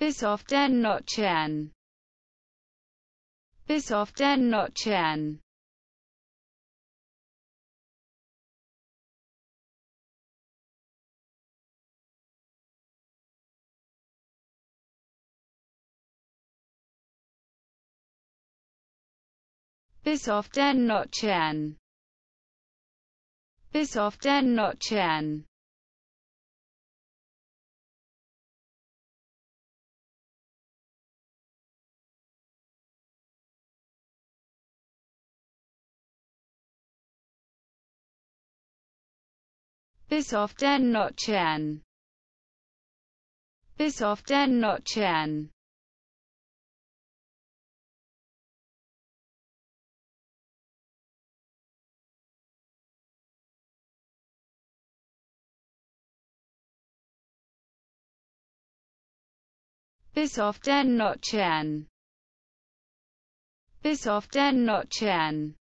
Bischoff den Notchen Bischoff den Notchen Bischoff den Notchen Bischoff den Notchen Bissoff den Notchen Bissoff den Notchen Bissoff den Notchen Bissoff den Notchen